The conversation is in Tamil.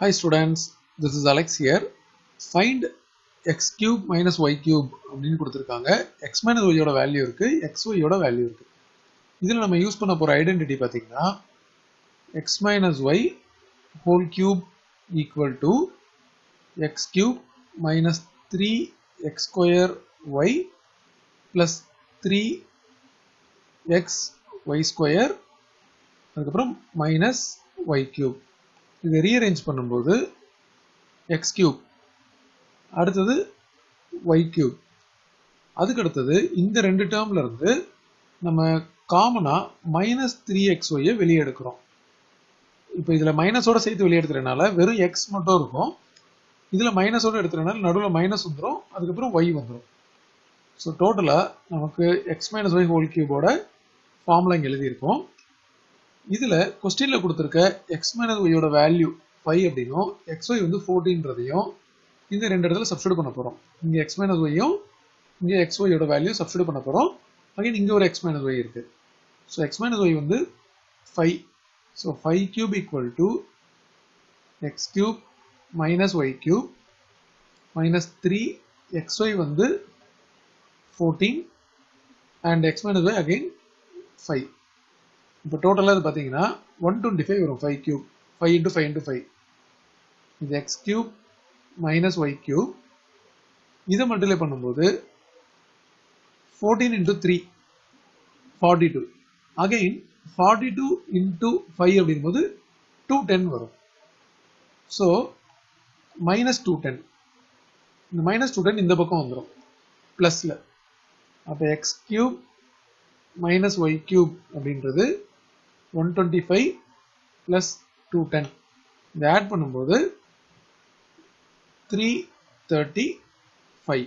Hi students, this is Alex here. Find x cube minus y cube அப்படின்னு கொடுத்துருக்காங்க x minus y யோட வேல்யூ இருக்கு xy யோட வேல்யூ இருக்கு இதில் நம்ம யூஸ் பண்ண போகிற ஐடென்டிட்டி பார்த்தீங்கன்னா x minus y whole cube equal to x cube minus 3 x square y plus 3 x y square அதுக்கப்புறம் மைனஸ் y cube இதை ரீஅரேஞ்ச் பண்ணும்போது எக்ஸ் கியூப் அடுத்தது ஒய் கியூப் அதுக்கு அடுத்தது இந்த ரெண்டு டேர்ம்ல இருந்து நம்ம காமனா மைனஸ் த்ரீ எக்ஸ் ஒய்யை வெளியே எடுக்கிறோம். இப்போ இதில் மைனஸோட சேர்த்து வெளியே வெறும் எக்ஸ் மட்டும் இருக்கும். இதில் மைனஸோட எடுக்கிறனால நடுவில் மைனஸ் வந்துடும் அதுக்கப்புறம் ஒய் வந்துடும் ஸோ டோட்டலாக நமக்கு எக்ஸ் மைனஸ் ஒய் ஹோல் கியூபோட ஃபார்முலா இங்கே எழுதியிருக்கோம். இதில் கொஸ்டினில் கொடுத்துருக்க எக்ஸ் மைனஸ் ஒய்யோட வேல்யூ ஃபைவ் அப்படின்னும் எக்ஸ் ஒய் வந்து ஃபோர்டீன்றதையும் இந்த ரெண்டு இடத்துல சப்ஸ்டியூட் பண்ண போகிறோம் இங்கே எக்ஸ் மைனஸ் ஒய்யும் இங்கே எக்ஸ் ஒய்யோட வேல்யூ சப்ஸ்டியூட் பண்ண போகிறோம் அகைன் இங்கே ஒரு எக்ஸ் மைனஸ் ஒய் இருக்குது ஸோ எக்ஸ் மைனஸ் ஒய் வந்து five so five cube equal to x cube minus y cube minus three x y வந்து fourteen and x minus y again five இப்போ டோட்டலாக இது பார்த்தீங்கன்னா ஒன் டுவெண்ட்டி ஃபைவ் வரும் five cube five into five into five இது x cube minus y cube இதை மல்டிப்ளை பண்ணும்போது fourteen into three forty two again forty two into five அப்படிங்கும்போது டூ டென் வரும். ஸோ மைனஸ் டூ டென் இந்த மைனஸ் டூ டென் இந்த பக்கம் வந்துடும் ப்ளஸில் அப்போ x cube minus y cube அப்படின்றது one twenty five plus two ten இதை ஆட் பண்ணும்போது த்ரீ தேர்ட்டி ஃபைவ்